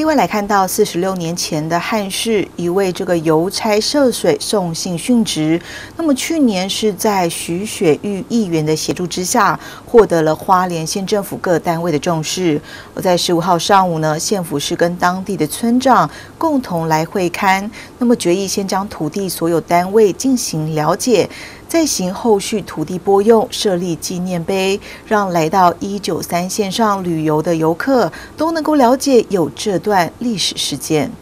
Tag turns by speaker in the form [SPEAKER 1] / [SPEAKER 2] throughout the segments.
[SPEAKER 1] 另外来看到四十六年前的汉室，一位这个邮差涉水送信殉职。那么去年是在徐雪玉议员的协助之下，获得了花莲县政府各单位的重视。而在十五号上午呢，县府是跟当地的村长共同来会勘，那么决议先将土地所有单位进行了解。再行后续土地拨用，设立纪念碑，让来到一九三线上旅游的游客都能够了解有这段历史事件。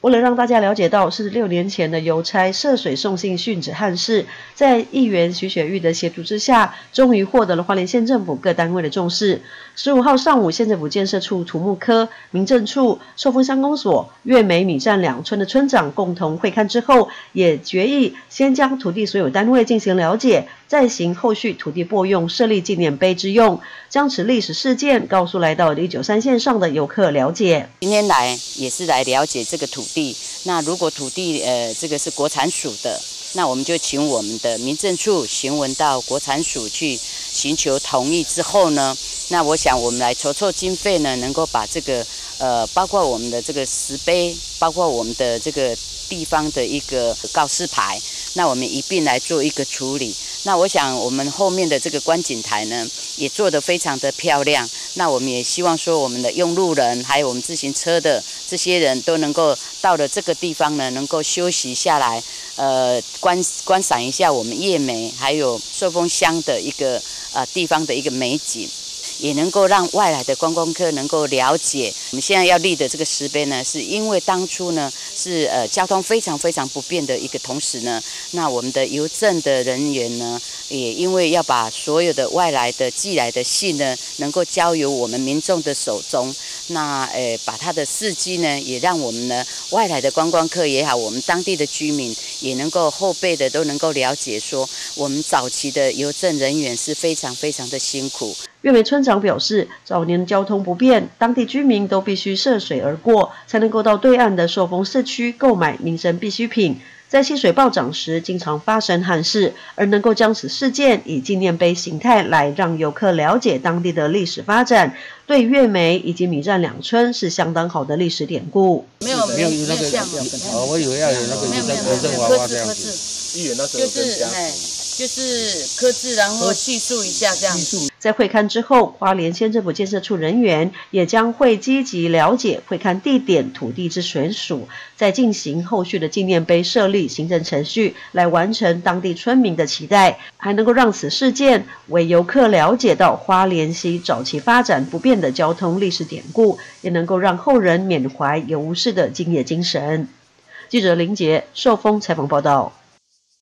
[SPEAKER 2] 为了让大家了解到是六年前的邮差涉水送信殉职汉事，在议员徐雪玉的协助之下，终于获得了花莲县政府各单位的重视。十五号上午，县政府建设处土木科、民政处、寿丰乡公所、月美米站两村的村长共同会看之后，也决议先将土地所有单位进行了解。再行后续土地拨用，设立纪念碑之用，将此历史事件告诉来到一九三线上的游客了解。
[SPEAKER 3] 今天来也是来了解这个土地。那如果土地呃这个是国产署的，那我们就请我们的民政处询问到国产署去寻求同意之后呢，那我想我们来筹措经费呢，能够把这个呃包括我们的这个石碑，包括我们的这个地方的一个告示牌，那我们一并来做一个处理。那我想，我们后面的这个观景台呢，也做得非常的漂亮。那我们也希望说，我们的用路人，还有我们自行车的这些人都能够到了这个地方呢，能够休息下来，呃，观观赏一下我们叶梅还有寿丰乡的一个呃地方的一个美景。也能够让外来的观光客能够了解，我们现在要立的这个石碑呢，是因为当初呢是呃交通非常非常不便的一个同时呢，那我们的邮政的人员呢，也因为要把所有的外来的寄来的信呢，能够交由我们民众的手中，那呃把他的事迹呢，也让我们呢外来的观光客也好，我们当地的居民也能够后辈的都能够了解说，我们早期的邮政人员是非常非常的辛苦。
[SPEAKER 2] 岳美村长表示，早年交通不便，当地居民都必须涉水而过，才能够到对岸的寿丰社区购买民生必需品。在溪水暴涨时，经常发生憾事，而能够将此事件以纪念碑形态来让游客了解当地的历史发展，对月梅以及米站两村是相当好的历史典故。
[SPEAKER 4] 没有没有那个哦，我以为要有那个有有有娃娃这样子，
[SPEAKER 3] 就是哎。就是刻字，然后叙述一下这样。
[SPEAKER 2] 在会刊之后，花莲县政府建设处人员也将会积极了解会刊地点、土地之选属，再进行后续的纪念碑设立行政程序，来完成当地村民的期待，还能够让此事件为游客了解到花莲溪早期发展不变的交通历史典故，也能够让后人缅怀游氏的敬业精神。记者林杰受封采访报道。